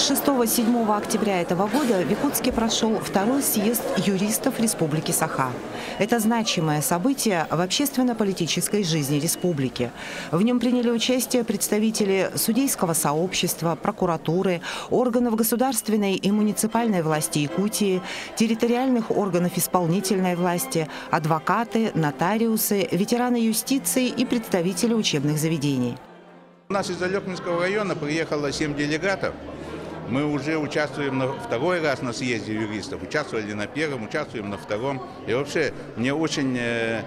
6-7 октября этого года в Якутске прошел второй съезд юристов Республики Саха. Это значимое событие в общественно-политической жизни республики. В нем приняли участие представители судейского сообщества, прокуратуры, органов государственной и муниципальной власти Якутии, территориальных органов исполнительной власти, адвокаты, нотариусы, ветераны юстиции и представители учебных заведений. У нас из Алекминского района приехало 7 делегатов. Мы уже участвуем на второй раз на съезде юристов. Участвовали на первом, участвуем на втором. И вообще мне очень э,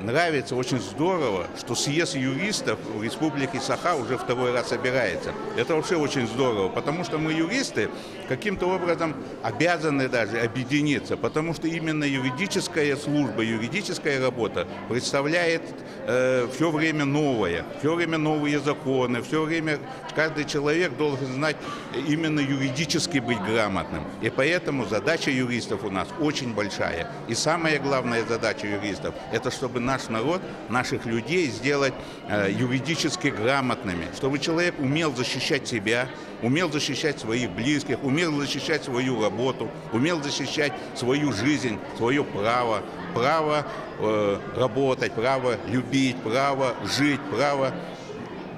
нравится, очень здорово, что съезд юристов в Республике Саха уже второй раз собирается. Это вообще очень здорово, потому что мы юристы каким-то образом обязаны даже объединиться, потому что именно юридическая служба, юридическая работа представляет э, все время новое, все время новые законы, все время каждый человек должен знать именно юридически быть грамотным. И поэтому задача юристов у нас очень большая. И самая главная задача юристов – это чтобы наш народ, наших людей сделать э, юридически грамотными, чтобы человек умел защищать себя, умел защищать своих близких, умел защищать свою работу, умел защищать свою жизнь, свое право, право э, работать, право любить, право жить, право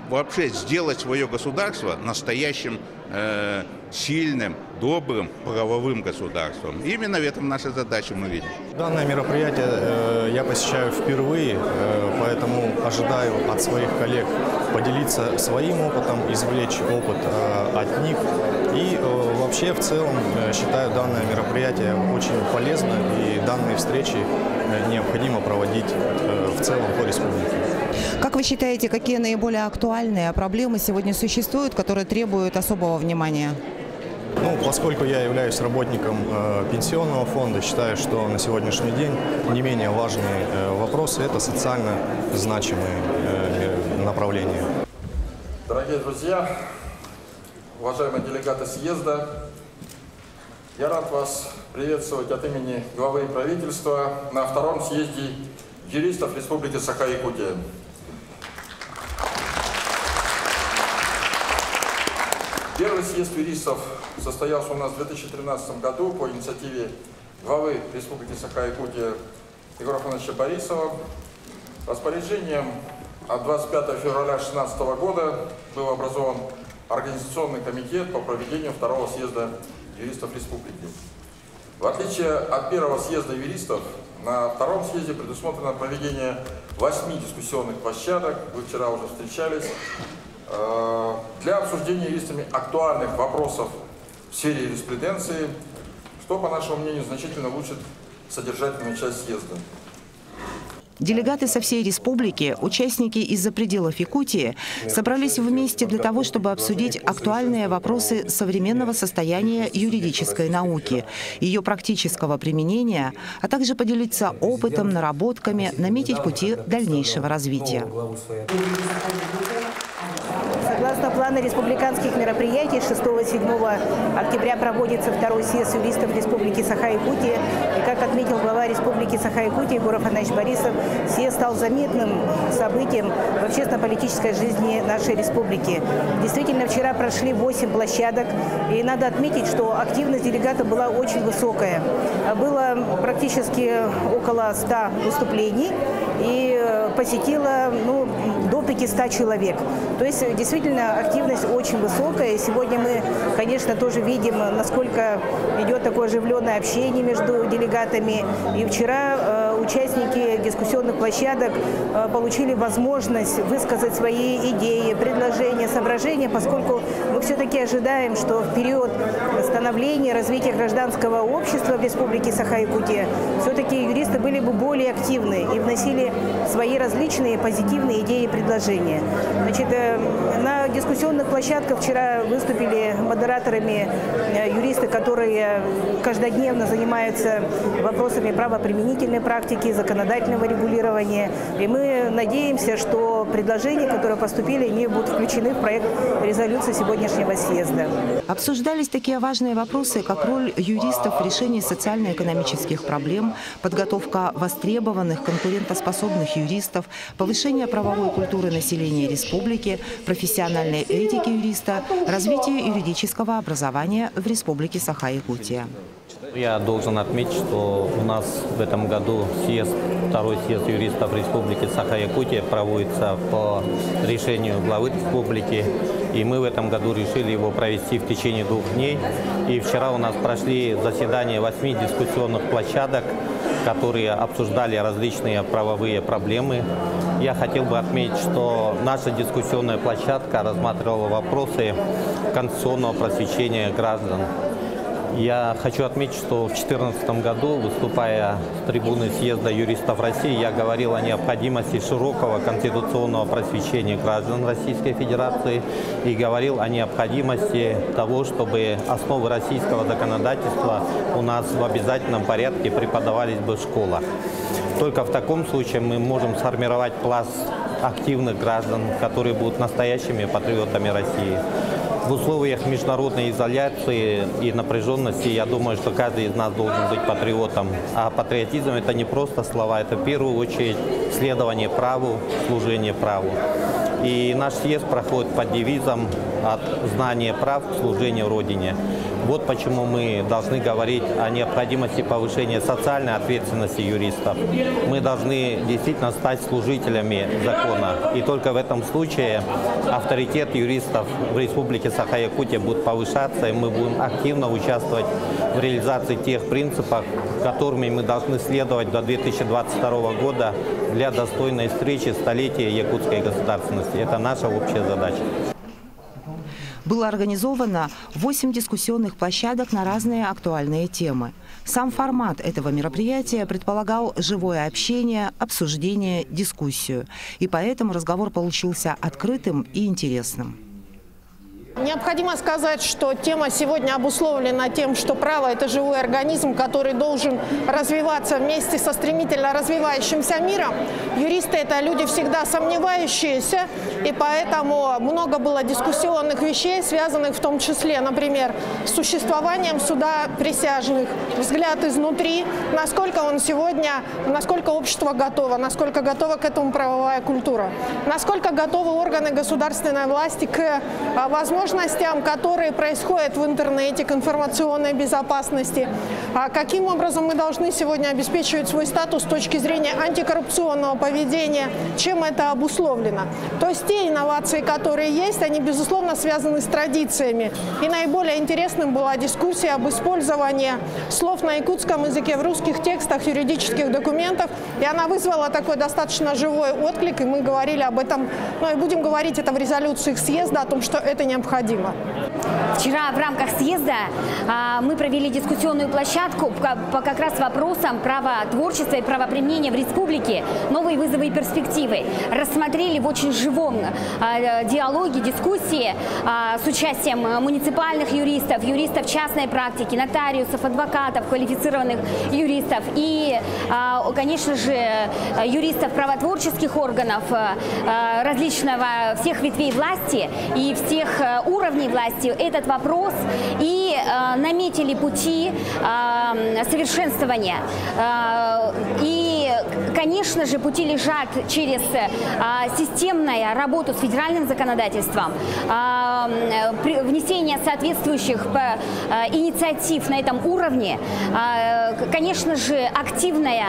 вообще сделать свое государство настоящим э, сильным, добрым, правовым государством. Именно в этом наша задача мы видим. Данное мероприятие э, я посещаю впервые, э, поэтому ожидаю от своих коллег поделиться своим опытом, извлечь опыт э, от них. И э, вообще в целом э, считаю данное мероприятие очень полезным и данные встречи э, необходимо проводить э, в целом по республике. Как вы считаете, какие наиболее актуальные проблемы сегодня существуют, которые требуют особого внимания? Ну, поскольку я являюсь работником э, пенсионного фонда, считаю, что на сегодняшний день не менее важные э, вопросы – это социально значимые э, направления. Дорогие друзья, уважаемые делегаты съезда, я рад вас приветствовать от имени главы правительства на втором съезде юристов Республики Саха-Якутия. Первый съезд юристов состоялся у нас в 2013 году по инициативе главы Республики Саха-Якутия Егора Афановича Борисова. Распоряжением от 25 февраля 2016 года был образован Организационный комитет по проведению второго съезда юристов республики. В отличие от первого съезда юристов, на втором съезде предусмотрено проведение восьми дискуссионных площадок. Вы вчера уже встречались для обсуждения юристами актуальных вопросов в сфере юриспруденции, что, по нашему мнению, значительно улучшит содержательную часть съезда. Делегаты со всей республики, участники из-за пределов Якутии, собрались вместе для того, чтобы обсудить актуальные вопросы современного состояния юридической науки, ее практического применения, а также поделиться опытом, наработками, наметить пути дальнейшего развития. Плану республиканских мероприятий, 6-7 октября проводится второй съезд юристов Республики Саха-Якутия. И как отметил глава Республики Саха-Якутия Егор Афанасьевич Борисов, съезд стал заметным событием в общественно-политической жизни нашей республики. Действительно, вчера прошли 8 площадок, и надо отметить, что активность делегатов была очень высокая. Было практически около 100 выступлений, и посетило ну, до 500 человек. То есть действительно активность очень высокая. И сегодня мы, конечно, тоже видим, насколько идет такое оживленное общение между делегатами. И вчера э, участники дискуссионных площадок э, получили возможность высказать свои идеи, предложения, соображения, поскольку мы все-таки ожидаем, что в период становления, развития гражданского общества в Республике Саха-Якутия все-таки юристы были бы более активны и вносили свои различные позитивные идеи и предложения. Значит, э, на дискуссионных площадках вчера выступили модераторами э, юристы, которые каждодневно занимаются вопросами правоприменительной практики, законодательного регулирования. И мы надеемся, что предложения, которые поступили, не будут включены в проект резолюции сегодняшнего съезда. Обсуждались такие важные вопросы, как роль юристов в решении социально-экономических проблем, подготовка востребованных конкурентоспособных юристов, повышение правовой культуры населения республики, профессиональный этики юриста, развитие юридического образования в Республике Саха-Якутия. Я должен отметить, что у нас в этом году съезд, второй съезд юристов Республики Саха-Якутия проводится по решению главы республики. И мы в этом году решили его провести в течение двух дней. И вчера у нас прошли заседания восьми дискуссионных площадок, которые обсуждали различные правовые проблемы. Я хотел бы отметить, что наша дискуссионная площадка рассматривала вопросы конституционного просвещения граждан я хочу отметить, что в 2014 году, выступая с трибуны съезда юристов России, я говорил о необходимости широкого конституционного просвещения граждан Российской Федерации и говорил о необходимости того, чтобы основы российского законодательства у нас в обязательном порядке преподавались бы в школах. Только в таком случае мы можем сформировать пласт активных граждан, которые будут настоящими патриотами России. В условиях международной изоляции и напряженности, я думаю, что каждый из нас должен быть патриотом. А патриотизм – это не просто слова, это в первую очередь следование праву, служение праву. И наш съезд проходит под девизом «От знания прав к служению Родине». Вот почему мы должны говорить о необходимости повышения социальной ответственности юристов. Мы должны действительно стать служителями закона. И только в этом случае авторитет юристов в Республике Саха-Якутия будет повышаться, и мы будем активно участвовать в реализации тех принципов, которыми мы должны следовать до 2022 года для достойной встречи столетия якутской государственности. Это наша общая задача. Было организовано 8 дискуссионных площадок на разные актуальные темы. Сам формат этого мероприятия предполагал живое общение, обсуждение, дискуссию. И поэтому разговор получился открытым и интересным. Необходимо сказать, что тема сегодня обусловлена тем, что право – это живой организм, который должен развиваться вместе со стремительно развивающимся миром. Юристы – это люди всегда сомневающиеся, и поэтому много было дискуссионных вещей, связанных в том числе, например, с существованием суда присяжных, взгляд изнутри, насколько он сегодня, насколько общество готово, насколько готова к этому правовая культура, насколько готовы органы государственной власти к возможности возможностям, которые происходят в интернете, к информационной безопасности. А каким образом мы должны сегодня обеспечивать свой статус с точки зрения антикоррупционного поведения, чем это обусловлено. То есть те инновации, которые есть, они, безусловно, связаны с традициями. И наиболее интересным была дискуссия об использовании слов на якутском языке в русских текстах юридических документов. И она вызвала такой достаточно живой отклик, и мы говорили об этом, ну и будем говорить это в резолюциях съезда, о том, что это необходимо необходимо. Вчера в рамках съезда а, мы провели дискуссионную площадку по, по как раз вопросам права творчества и правоприменения в республике, новые вызовы и перспективы. Рассмотрели в очень живом а, диалоге, дискуссии а, с участием муниципальных юристов, юристов частной практики, нотариусов, адвокатов, квалифицированных юристов и, а, конечно же, юристов правотворческих органов а, различного всех ветвей власти и всех а, уровней власти этот вопрос и э, наметили пути э, совершенствования. Э, и, конечно же, пути лежат через э, системную работу с федеральным законодательством, э, внесение соответствующих э, инициатив на этом уровне, э, конечно же, активная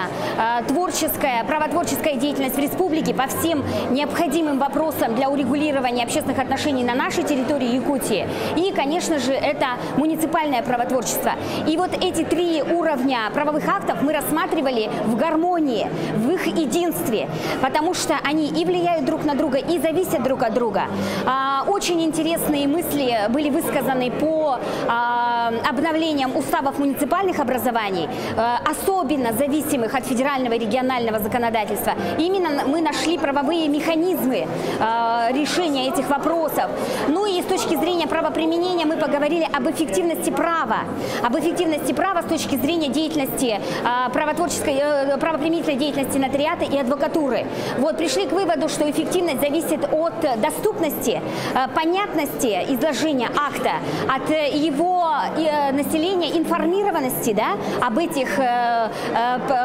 творческая, правотворческая деятельность в республике по всем необходимым вопросам для урегулирования общественных отношений на нашей территории Якутии. И, конечно же, это муниципальное правотворчество. И вот эти три уровня правовых актов мы рассматривали в гармонии, в их единстве, потому что они и влияют друг на друга, и зависят друг от друга. А, очень интересные мысли были высказаны по а, обновлениям уставов муниципальных образований, а, особенно зависимых от федерального и регионального законодательства. Именно мы нашли правовые механизмы решения этих вопросов. Ну и с точки зрения правоприменения мы поговорили об эффективности права, об эффективности права с точки зрения деятельности, правотворческой, э, правоприменительной деятельности области нотариата и адвокатуры. Вот, пришли к выводу, что эффективность зависит от доступности, э, понятности изложения акта, от его э, населения информированности да, об этих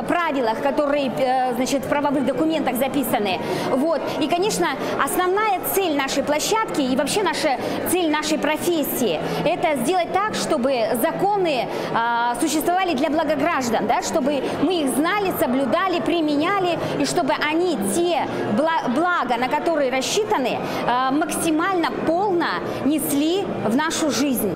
правилах, которые значит, в правовых документах записаны. Вот. И, конечно, основная цель нашей площадки и вообще наша цель нашей профессии – это сделать так, чтобы законы э, существовали для блага граждан, да, чтобы мы их знали, соблюдали, применяли, и чтобы они те блага, на которые рассчитаны, э, максимально полно несли в нашу жизнь.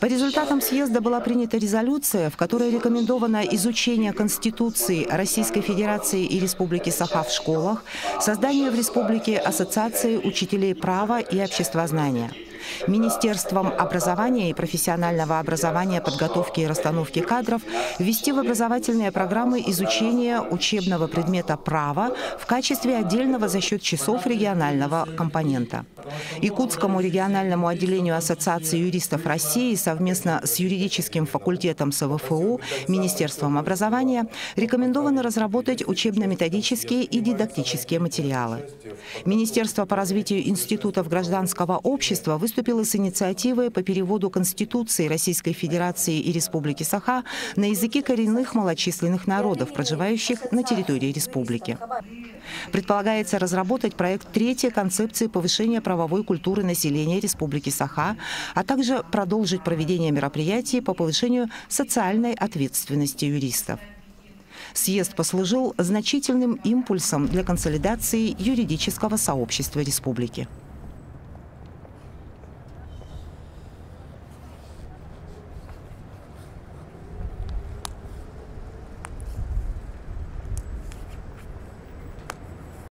По результатам съезда была принята резолюция, в которой рекомендовано изучение Конституции Российской Федерации и Республики Саха в школах, создание в республике Ассоциации учителей права и обществознания. Министерством образования и профессионального образования, подготовки и расстановки кадров ввести в образовательные программы изучение учебного предмета права в качестве отдельного за счет часов регионального компонента. Якутскому региональному отделению Ассоциации юристов России совместно с юридическим факультетом СВФУ, Министерством образования рекомендовано разработать учебно-методические и дидактические материалы. Министерство по развитию институтов гражданского общества выступило с инициативой по переводу Конституции Российской Федерации и Республики Саха на языки коренных малочисленных народов, проживающих на территории республики. Предполагается разработать проект третьей концепции повышения правовой культуры населения Республики Саха, а также продолжить проведение мероприятий по повышению социальной ответственности юристов. Съезд послужил значительным импульсом для консолидации юридического сообщества республики.